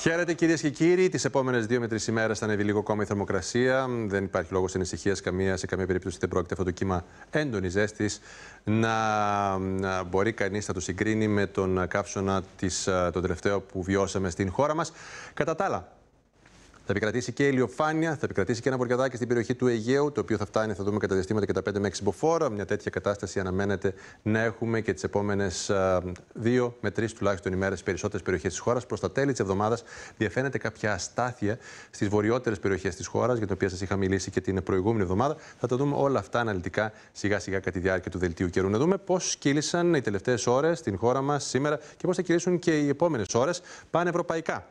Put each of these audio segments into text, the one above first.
Χαίρετε κυρίες και κύριοι. Τις επόμενες δύο με τρεις ημέρες θα ανέβει λίγο ακόμα η θερμοκρασία. Δεν υπάρχει λόγος ανησυχίας καμία, σε καμία περίπτωση δεν πρόκειται αυτό το κύμα έντονη ζέστης να, να μπορεί κανείς να το συγκρίνει με τον καύσωνα της, τον τελευταίο που βιώσαμε στην χώρα μας. Κατά τα άλλα, θα επικρατήσει και ηλιοφάνεια, θα επικρατήσει και ένα βοριαδάκι στην περιοχή του Αιγαίου, το οποίο θα φτάνει, θα δούμε κατά διαστήματα και τα 5 με 6 μποφόρ. Μια τέτοια κατάσταση αναμένεται να έχουμε και τις επόμενες 2 με 3 τουλάχιστον ημέρες στις περισσότερες περιοχές της χώρας. Προς τα τέλη της εβδομάδας διαφαίνεται κάποια αστάθεια στις βορειότερες περιοχές της χώρας, για την οποία σας είχα μιλήσει και την προηγούμενη εβδομάδα. Θα τα δούμε όλα αυτά αναλυτικά σιγά σιγά κατά τη διάρκεια του δελτίου καιρού. Να δούμε πώς κύλησαν οι τελευταίες ώρες στην χώρα μας σήμερα και πώς θα κυλήσουν και οι επόμενες ώρες πανευρωπαϊκά.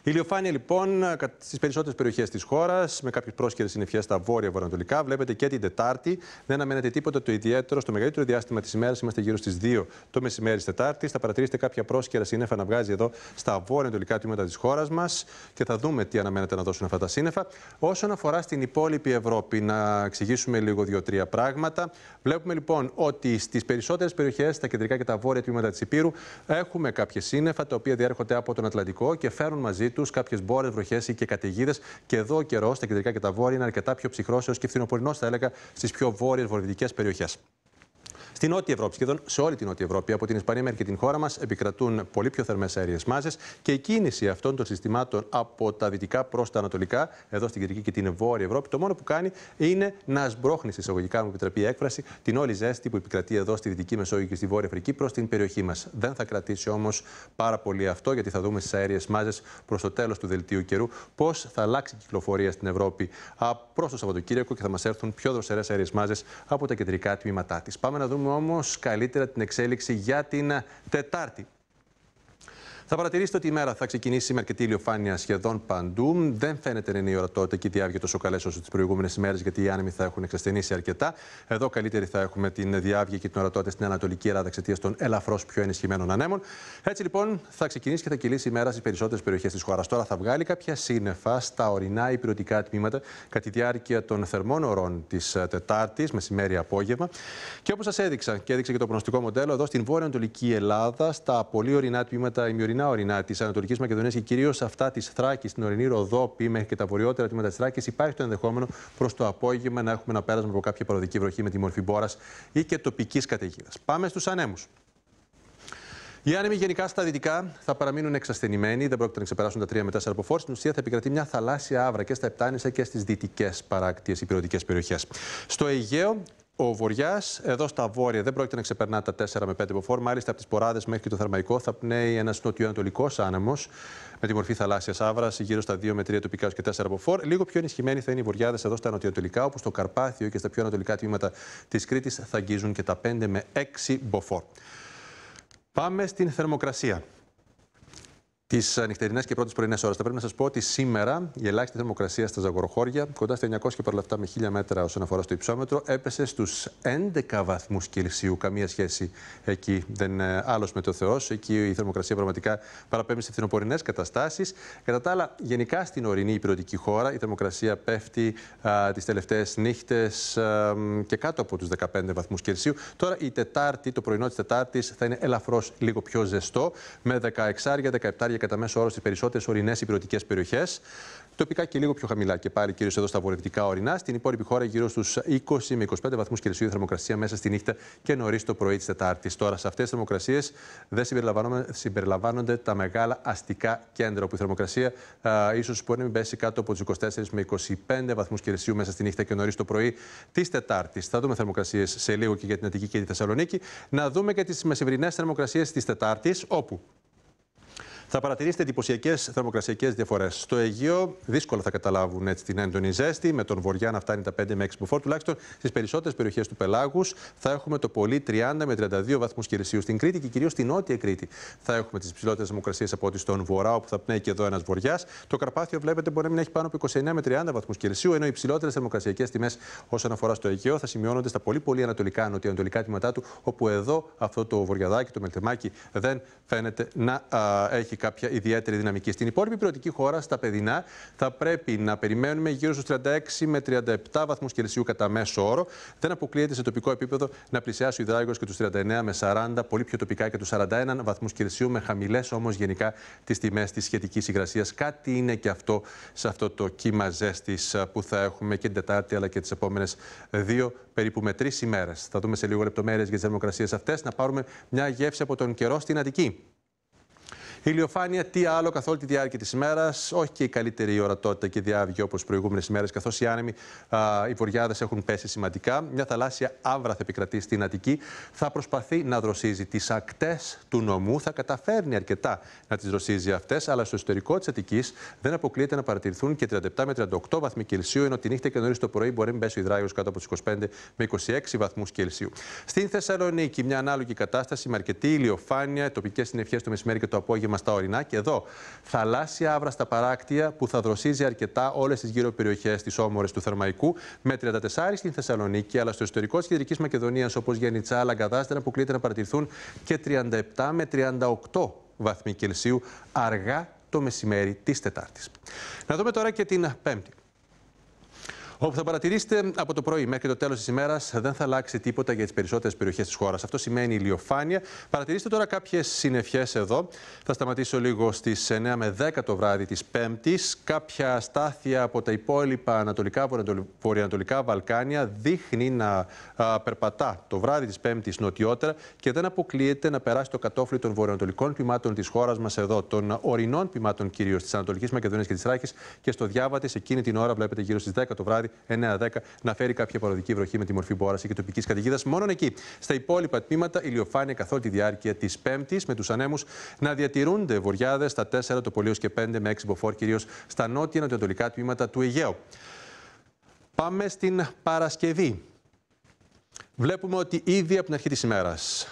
Η ηλιοφάνεια λοιπόν στις περισσότερες περιοχές της χώρας, με κάποιες πρόσκαιρε συννεφιές στα βόρεια βορειοανατολικά. Βλέπετε και την Τετάρτη. Δεν αναμένεται τίποτα το ιδιαίτερο. Στο μεγαλύτερο διάστημα της ημέρας είμαστε γύρω στις 2 το μεσημέρι της Τετάρτης. Θα παρατηρήσετε κάποια πρόσκαιρα σύννεφα να βγάζει εδώ στα βόρεια-ανατολικά τμήματα της χώρας μας και θα δούμε τι αναμένεται να δώσουν αυτά τα σύννεφα. Όσον αφορά στην υπόλοιπη Ευρώπη, να εξηγήσουμε λίγο δύο-τρία πράγματα. Βλέπουμε λοιπόν ότι στις περισσότερες περιοχές, στα κεντρικά και τα βόρεια τμήματα της Υπήρου, έχουμε κάποια σύννεφα τα οποία διέρχονται από τον Ατλαντικό και φέρουν μαζί τους κάποιες μπόρες, βροχές ή και καταιγίδες. Και εδώ ο καιρός στα κεντρικά και τα βόρεια είναι αρκετά πιο ψυχρός έως και φθινοπορεινός, θα έλεγα, στις πιο βόρειες βορειοδυτικές περιοχές. Στη Νότια Ευρώπη, σχεδόν σε όλη την Νότια Ευρώπη, από την Ισπανία μέχρι και την χώρα μας, επικρατούν πολύ πιο θερμές αέριες μάζες και η κίνηση αυτών των συστημάτων από τα δυτικά προς τα ανατολικά, εδώ στην κεντρική και την βόρεια Ευρώπη, το μόνο που κάνει είναι να σμπρώχνει, εισαγωγικά μου επιτραπεί η έκφραση, την όλη ζέστη που επικρατεί εδώ στη Δυτική Μεσόγειο και στη Βόρεια Αφρική προς την περιοχή μας. Δεν θα κρατήσει όμως πάρα πολύ αυτό, γιατί θα δούμε στις αέριες μάζες προς το τέλος του δελτίου καιρού πώς θα αλλάξει η κυκλοφορία στην Ευρώπη προς το Σαββατοκύριακο και θα μας έρθουν πιο δροσερές αέριες μάζες από τα κεντρικά τμήματά της. Πάμε να δούμε όμως καλύτερα την εξέλιξη για την Τετάρτη. Θα παρατηρήσετε ότι η μέρα θα ξεκινήσει με αρκετή ηλιοφάνεια σχεδόν παντού. Δεν φαίνεται να είναι η ορατότητα και η διάβγεια τόσο καλές όσο τις προηγούμενες ημέρε, γιατί οι άνεμοι θα έχουν εξασθενήσει αρκετά. Εδώ καλύτερη θα έχουμε την διάβγεια και την ορατότητα στην Ανατολική Ελλάδα εξαιτίας των ελαφρώς πιο ενισχυμένων ανέμων. Έτσι λοιπόν θα ξεκινήσει και θα κυλήσει η μέρα στις περισσότερες περιοχές της χώρας. Τώρα θα βγάλει κάποια σύννεφα στα ορεινά υπηρετικά τμήματα κατά τη διάρκεια των θερμών ωρών της Τετάρτης, μεσημέρι απόγευμα. Και όπως σας έδειξα και έδειξα και το προνοστικό μοντέλο, εδώ στην βόρεια-ανατολική Ελλάδα, στα πολύ ορεινά τμήματα ημιορεινά ορεινά της Ανατολικής Μακεδονίας και κυρίως αυτά της Θράκης, στην ορεινή Ροδόπη μέχρι και τα βορειότερα τμήματα της Θράκης, υπάρχει το ενδεχόμενο προς το απόγευμα να έχουμε ένα πέρασμα από κάποια παροδική βροχή με τη μορφή μπόρας ή και τοπικής καταιγίδας. Πάμε στους ανέμους. Οι άνεμοι γενικά στα δυτικά θα παραμείνουν εξασθενημένοι, δεν πρόκειται να ξεπεράσουν τα 3 με 4 από φόρ. Στην ουσία θα επικρατεί μια θαλάσσια άβρα και στα Επτάνησα και στις δυτικές παράκτιες υπηρετικές περιοχές. Στο Αιγαίο ο Βορειά, εδώ στα βόρεια, δεν πρόκειται να ξεπερνά τα 4 με 5 μποφόρ. Μάλιστα, από τις ποράδες μέχρι και το Θερμαϊκό θα πνέει ένας νοτιοανατολικό άνεμος με τη μορφή θαλάσσιας άβρας, γύρω στα 2 με 3 τοπικά και 4 μποφόρ. Λίγο πιο ενισχυμένοι θα είναι οι βοριάδες εδώ στα νοτιοανατολικά, όπου στο Καρπάθιο και στα πιο ανατολικά τμήματα της Κρήτης θα αγγίζουν και τα 5 με 6 μποφόρ. Πάμε στην θερμοκρασία τις νυχτερινές και πρώτες πρωινές ώρες. Θα πρέπει να σας πω ότι σήμερα η ελάχιστη θερμοκρασία στα Ζαγοροχώρια, κοντά στα 900 και παρόλα αυτά με 1000 μέτρα όσον αφορά στο υψόμετρο, έπεσε στους 11 βαθμούς Κελσίου. Καμία σχέση εκεί δεν είναι άλλος με το Θεός. Εκεί η θερμοκρασία πραγματικά παραπέμπει σε φθινοπορεινές καταστάσεις. Κατά τα άλλα, γενικά στην ορεινή υπηρετική χώρα η θερμοκρασία πέφτει τις τελευταίες νύχτες και κάτω από τους 15 βαθμούς Κελσίου. Τώρα η Τετάρτη, το πρωινό της Τετάρτης θα είναι ελαφρώς λίγο πιο ζεστό με 16-17 κατά μέσο όρο στις περισσότερες ορεινές υπηρετικές περιοχές. Τοπικά και λίγο πιο χαμηλά και πάλι κυρίως εδώ στα βορειοδυτικά ορεινά. Στην υπόλοιπη χώρα γύρω στους 20 με 25 βαθμούς Κελσίου η θερμοκρασία μέσα στη νύχτα και νωρίς το πρωί της Τετάρτης. Τώρα σε αυτές τις θερμοκρασίες δεν συμπεριλαμβάνονται τα μεγάλα αστικά κέντρα όπου η θερμοκρασία ίσως μπορεί να μην πέσει κάτω από τους 24 με 25 βαθμούς Κελσίου μέσα στη νύχτα και νωρίς το πρωί της Τετάρτης. Θα δούμε θερμοκρασίες σε λίγο και για την Αττική και τη Θεσσαλονίκη. Να δούμε και τις μεσημερινές θερμοκρασίες της Τετάρτης, όπου θα παρατηρήσετε εντυπωσιακές θερμοκρασιακές διαφορές. Στο Αιγαίο δύσκολα θα καταλάβουν έτσι την έντονη ζέστη, με τον βορειά να φτάνει τα 5 με 6 μποφόρ. Τουλάχιστον στις περισσότερες περιοχές του πελάγους θα έχουμε το πολύ 30 με 32 βαθμούς Κελσίου. Στην Κρήτη και κυρίως στην Νότια Κρήτη θα έχουμε τις υψηλότερες θερμοκρασίες από ό,τι στον Βορρά, όπου θα πνέει και εδώ ένας βορειά. Το Καρπάθιο, βλέπετε, μπορεί να μην έχει πάνω από 29 με 30 βαθμούς Κελσίου, ενώ οι υψηλότερες θερμοκρασιακές τιμές όσον αφορά στο Αιγαίο θα σημειώνονται στα πολύ πολύ ανατολικά νοτιοανατολικά τμήματά του, όπου εδώ αυτό το βορειαδάκι, το μελτεμάκι δεν φαίνεται να α, έχει κάποια ιδιαίτερη δυναμική. Στην υπόλοιπη πυροτική χώρα, στα παιδινά, θα πρέπει να περιμένουμε γύρω στους 36 με 37 βαθμούς Κελσίου κατά μέσο όρο. Δεν αποκλείεται σε τοπικό επίπεδο να πλησιάσει ο Ιδράγο και τους 39 με 40, πολύ πιο τοπικά και τους 41 βαθμούς Κελσίου, με χαμηλές όμως γενικά τις τιμές της σχετικής υγρασίας. Κάτι είναι και αυτό σε αυτό το κύμα ζέστης που θα έχουμε και την Τετάρτη αλλά και τις επόμενες δύο περίπου με τρεις ημέρες. Θα δούμε σε λίγο λεπτομέρειες για τις θερμοκρασίες αυτές. Να πάρουμε μια γεύση από τον καιρό στην Αττική. Ηλιοφάνεια, τι άλλο καθ' όλη τη διάρκεια της ημέρας. Όχι και η καλύτερη ορατότητα και διάβγεια όπως προηγούμενες ημέρες, καθώς οι άνεμοι, α, οι βοριάδες έχουν πέσει σημαντικά. Μια θαλάσσια άβρα θα επικρατεί στην Αττική. Θα προσπαθεί να δροσίζει τις ακτές του νομού. Θα καταφέρνει αρκετά να τις δροσίζει αυτές, αλλά στο εσωτερικό της Αττικής δεν αποκλείεται να παρατηρηθούν και 37 με 38 βαθμοί Κελσίου, ενώ τη νύχτα και νωρίς το πρωί μπορεί να πέσει ο υδράγιος κάτω από του 25 με 26 βαθμούς Κελσίου. Στην Θεσσαλονίκη, μια ανάλογη κατάσταση με αρκετή ηλιοφάνεια, τοπικές συννεφιές το μεσημέρι και το απόγευμα απόγευμα στα ορεινά. Και εδώ θαλάσσια άβρα στα παράκτια που θα δροσίζει αρκετά όλες τις γύρω περιοχές της όμορες του Θερμαϊκού. Με 34 στην Θεσσαλονίκη, αλλά στο εσωτερικό της Κεντρικής Μακεδονίας, όπως Γενιτσά, Λαγκαδά, δεν αποκλείεται να παρατηρηθούν και 37 με 38 βαθμοί Κελσίου αργά το μεσημέρι της Τετάρτης. Να δούμε τώρα και την Πέμπτη. Όπου θα παρατηρήσετε από το πρωί μέχρι το τέλος της ημέρας δεν θα αλλάξει τίποτα για τις περισσότερες περιοχές της χώρας. Αυτό σημαίνει ηλιοφάνεια. Παρατηρήστε τώρα κάποιες συννεφιές εδώ. Θα σταματήσω λίγο στις 9 με 10 το βράδυ της Πέμπτης. Κάποια στάθεια από τα υπόλοιπα ανατολικά βορειοανατολικά Βαλκάνια δείχνει να περπατά το βράδυ της Πέμπτης νοτιότερα και δεν αποκλείεται να περάσει το κατόφλι των βορειοανατολικών τμήματων της χώρας μας εδώ, των ορεινών τμήματων κυρίως της Ανατολικής Μακεδονίας και της Ράχης και στο διάβα τη εκείνη την ώρα, βλέπετε γύρω στις 10 το βράδυ 9-10 να φέρει κάποια παροδική βροχή με τη μορφή μπόραση και τοπικής καταιγίδας. Μόνο εκεί. Στα υπόλοιπα τμήματα ηλιοφάνεια καθ' όλη τη διάρκεια της Πέμπτης με τους ανέμους να διατηρούνται βοριάδες στα 4 το πολύ και 5 με 6 μποφόρ, κυρίως στα νότια νοτιοανατολικά τμήματα του Αιγαίου. Πάμε στην Παρασκευή. Βλέπουμε ότι ήδη από την αρχή της ημέρας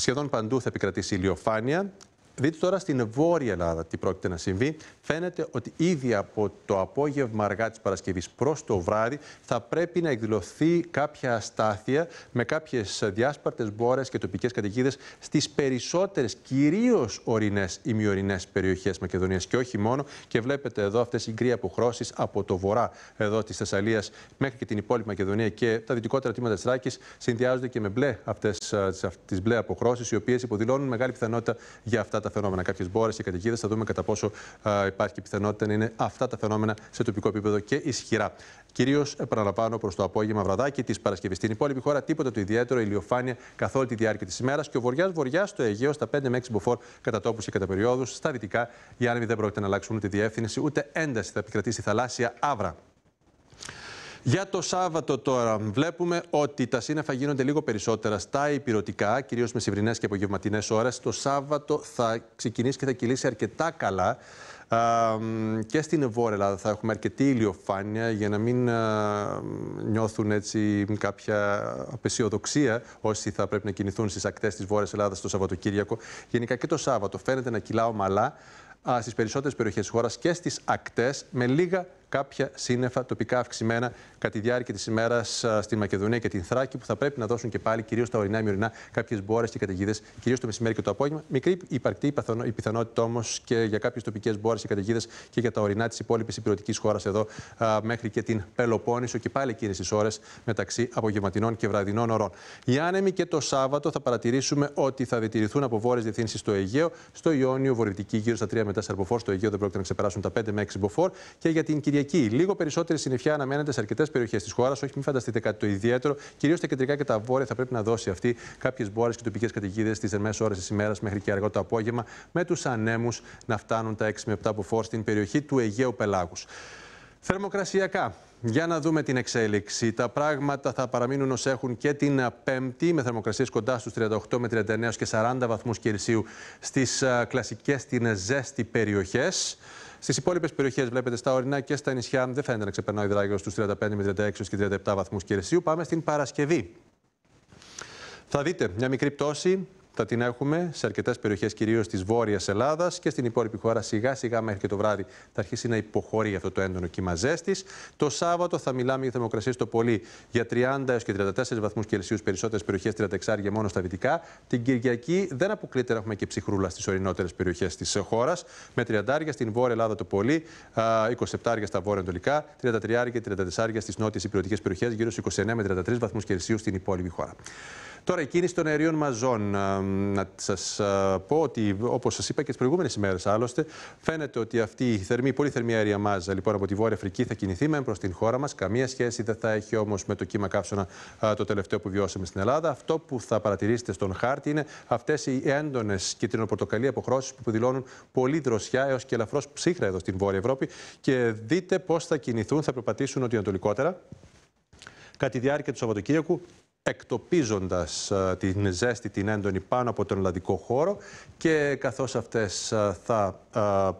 σχεδόν παντού θα επικρατήσει ηλιοφάνεια. Δείτε τώρα στην Βόρεια Ελλάδα τι πρόκειται να συμβεί. Φαίνεται ότι ήδη από το απόγευμα αργά της Παρασκευής προς το βράδυ θα πρέπει να εκδηλωθεί κάποια αστάθεια με κάποιες διάσπαρτες μπόρες και τοπικές καταιγίδες στις περισσότερες, κυρίως ορεινές ημιορεινές περιοχές Μακεδονίας και όχι μόνο. Και βλέπετε εδώ αυτές οι γκρι αποχρώσει από το βορρά εδώ της Θεσσαλίας μέχρι και την υπόλοιπη Μακεδονία και τα δυτικότερα τμήματα της Ράκη συνδυάζονται και με μπλε αυτές τις μπλε αποχρώσεις, οι οποίες υποδηλώνουν μεγάλη πιθανότητα για αυτά τα φαινόμενα. Κάποιες μπόρες και καταιγίδες. Θα δούμε κατά πόσο α, υπάρχει πιθανότητα να είναι αυτά τα φαινόμενα σε τοπικό επίπεδο και ισχυρά. Κυρίως, επαναλαμβάνω, προς το απόγευμα βραδάκι της Παρασκευής. Στην υπόλοιπη χώρα τίποτα το ιδιαίτερο, ηλιοφάνεια καθ' όλη τη διάρκεια της ημέρας και ο βορειά-βορειά στο Αιγαίο στα 5 με 6 μποφόρ κατά τόπους και κατά περιόδους. Στα δυτικά οι άνεμοι δεν πρόκειται να αλλάξουν ούτε διεύθυνση ούτε ένταση. Θα επικρατήσει θαλάσσια άβρα. Για το Σάββατο τώρα βλέπουμε ότι τα σύννεφα γίνονται λίγο περισσότερα στα υπηρετικά, κυρίως με σημερινέ και απογευματινές ώρες. Το Σάββατο θα ξεκινήσει και θα κυλήσει αρκετά καλά. και στην Βόρεια Ελλάδα θα έχουμε αρκετή ηλιοφάνεια για να μην νιώθουν έτσι κάποια απεσιοδοξία όσοι θα πρέπει να κινηθούν στις ακτές της Βόρειας Ελλάδας το Σαββατοκύριακο. Γενικά και το Σάββατο φαίνεται να κυλά ομαλά στις περισσότερες περιοχές της χώρας και στις ακτές με λίγα κάποια σύννεφα τοπικά αυξημένα κατά τη διάρκεια της ημέρας στη Μακεδονία και την Θράκη, που θα πρέπει να δώσουν και πάλι κυρίως τα ορεινά ημιορεινά κάποιες μπόρες και καταιγίδες, κυρίως το μεσημέρι και το απόγευμα. Μικρή υπαρκτή η πιθανότητα όμως και για κάποιες τοπικές μπόρες και καταιγίδες και για τα ορεινά της υπόλοιπης υπηρετικής χώρας εδώ μέχρι και την Πελοπόννησο και πάλι εκείνες τις ώρες μεταξύ απογευματινών και βραδινών ωρών. Οι άνεμοι και το Σάββατο θα παρατηρήσουμε ότι θα διατηρηθούν από βόρειες διευθύνσεις στο Αιγαίο, στο Ιόνιο, βορειοτική γύρω στα 3 με 4 μποφόρ, στο Αιγαίο δεν πρόκειται να ξεπεράσουν τα 5 με 6 μποφόρ και για την Κυριακή Κυριακή. Λίγο περισσότερη συννεφιά αναμένεται σε αρκετές περιοχές της χώρας. Όχι, μην φανταστείτε κάτι το ιδιαίτερο. Κυρίως στα κεντρικά και τα βόρεια θα πρέπει να δώσει αυτή κάποιες μπόρες και τοπικές καταιγίδες στις θερμές ώρες της ημέρας μέχρι και αργό το απόγευμα, με τους ανέμους να φτάνουν τα 6 με 7 από φόρ στην περιοχή του Αιγαίου Πελάγους. Θερμοκρασιακά. Για να δούμε την εξέλιξη. Τα πράγματα θα παραμείνουν ως έχουν και την Πέμπτη, με θερμοκρασίες κοντά στους 38 με 39 και 40 βαθμούς Κελσίου στις κλασικές, στην ζέστη περιοχές. Στις υπόλοιπες περιοχές, βλέπετε στα ορεινά και στα νησιά, δεν φαίνεται να ξεπερνάει ο υδράγιος στου 35 με 36 και 37 βαθμούς Κελσίου. Πάμε στην Παρασκευή. Θα δείτε μια μικρή πτώση θα την έχουμε σε αρκετές περιοχές, κυρίως της Βόρειας Ελλάδας και στην υπόλοιπη χώρα. Σιγά σιγά μέχρι και το βράδυ θα αρχίσει να υποχωρεί αυτό το έντονο κύμα ζέστης. Το Σάββατο θα μιλάμε για θερμοκρασίες στο πολύ για 30 έως και 34 βαθμούς Κελσίους περισσότερες περιοχές, 36 μόνο στα δυτικά. Την Κυριακή δεν αποκλείται να έχουμε και ψυχρούλα στις ορεινότερες περιοχές της χώρας. Με 30 στην Βόρεια Ελλάδα το πολύ, 27 στα βόρεια ανατολικά, 33 και 34 στις νότιες υπηρετικέ περιοχές, γύρω στους 29 με 33 βαθμούς Κελσίου στην υπόλοιπη χώρα. Τώρα, η κίνηση των αερίων μαζών. Να σας πω ότι, όπως σας είπα και τις προηγούμενες ημέρες, άλλωστε, φαίνεται ότι αυτή η θερμή, πολύ θερμή αέρια μάζα λοιπόν, από τη Βόρεια Αφρική θα κινηθεί μεν προς την χώρα μας. Καμία σχέση δεν θα έχει όμως με το κύμα καύσωνα το τελευταίο που βιώσαμε στην Ελλάδα. Αυτό που θα παρατηρήσετε στον χάρτη είναι αυτές οι έντονες κυτρινοπορτοκαλί αποχρώσεις που δηλώνουν πολύ δροσιά έως και ελαφρώς ψύχρα εδώ στην Βόρεια Ευρώπη. Και δείτε πώς θα κινηθούν, θα προπατήσουν νοτιοανατολικότερα κατά τη διάρκεια του Σαββατοκύριακου εκτοπίζοντας την ζέστη, την έντονη πάνω από τον ελλαδικό χώρο και καθώς αυτές θα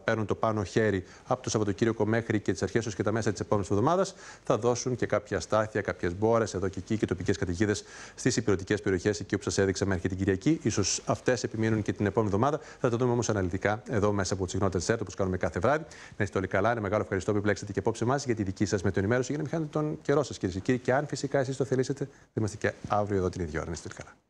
παίρνουν το πάνω χέρι από το Σαββατοκύριακο μέχρι και τις αρχές τους και τα μέσα της επόμενης εβδομάδας θα δώσουν και κάποια αστάθεια, κάποιες μπόρες εδώ και εκεί και τοπικές καταιγίδες στις υπηρετικές περιοχές εκεί όπου σας έδειξα μέχρι την Κυριακή. Ίσως αυτές επιμείνουν και την επόμενη εβδομάδα. Θα το δούμε όμως αναλυτικά εδώ μέσα από τις συχνότητες ΕΡΤ όπως κάνουμε κάθε βράδυ. Να είστε όλοι καλά. Είναι μεγάλο ευχαριστώ που επιλέξατε και απόψε μας για τη δική σας με ενημέρωση για να μην χάνετε τον καιρό σας κυρίες και κύριοι. Και αν φυσικά εσείς το θελήσετε, είμαστε και αύριο εδώ την ίδια ώρα. Να είστε καλά.